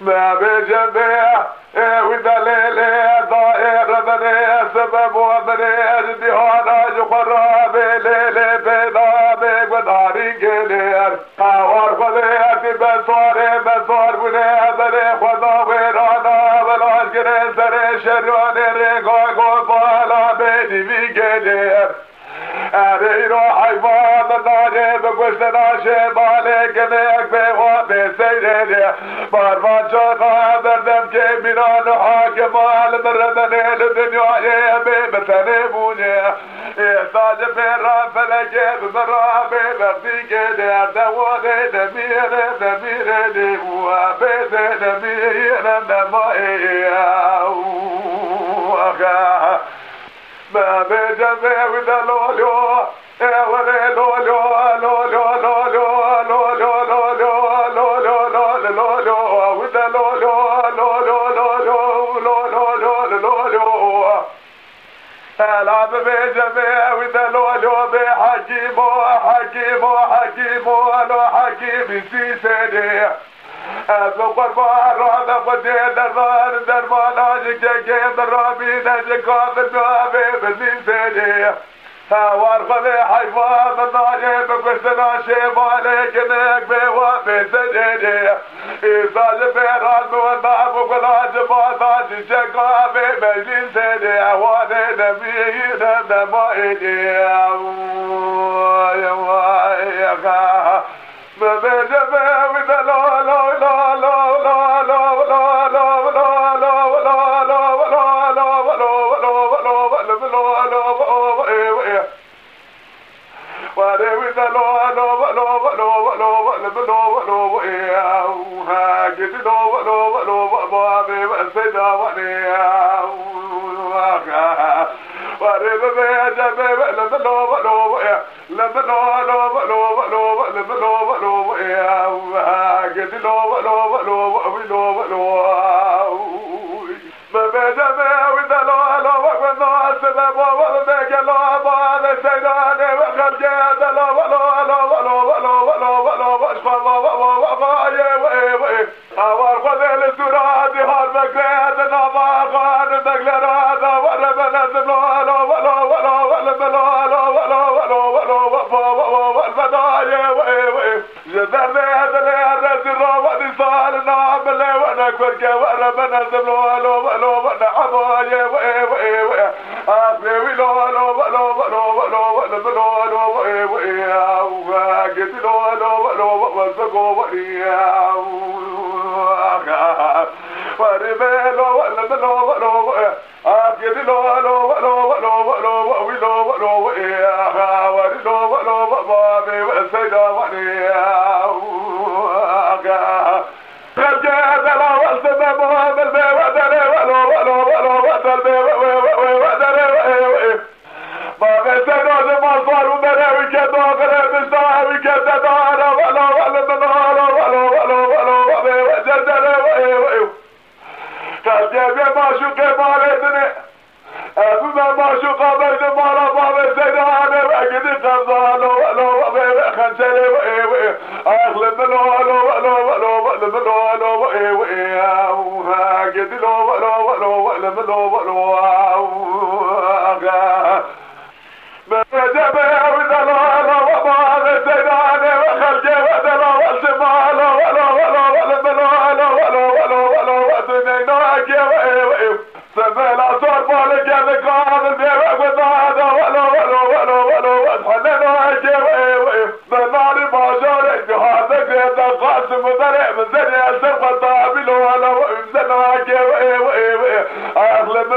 ما بجميع ودليلي ضائر مني سبب ومني دي هانا يقرى بليلي بنامي وناري جلير أورفني بمصاري مصار مني gelir. Ereyir o hayvanları ve kuşlara şemale gelir ve o beseyleri. Barman çoğa verdim ki minan hakim alımrının eli dünyaya bebe seni buni. İhsacı ferran feleke bizara beberdi gelir de o de de mire de mire de bu abe de de mire de ma e e e e العب بجميع ودلو لو بحجيبو حجيبو حجيبو لو حجيب سيسني از قربان را به خود دربان دربان آج که که درابی نج کافر دوابه بزین سیلی وار خود حیوان ناجه بکشت ناشه ماله کنک به وابه سجلی ایساج پیران بودا بکلاج بادا جشه کافه بزین سیلی احوان نبیه نمائلی یا یا یا یا یا Yeah. Yeah. سيدا ولياغا رجع بلا وسط ما بيسنوز مصفر ومنه وكذا وغرب الساعة وكذا وإيه بناري ما جارك بهذاك يا قاسم ودرع من